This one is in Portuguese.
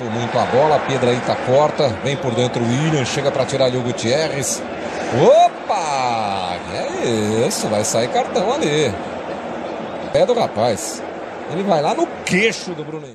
Muito a bola, Piedraíta tá corta, vem por dentro o William, chega para tirar ali o Gutierrez. Opa! É isso, vai sair cartão ali. Pé do rapaz. Ele vai lá no queixo do Bruno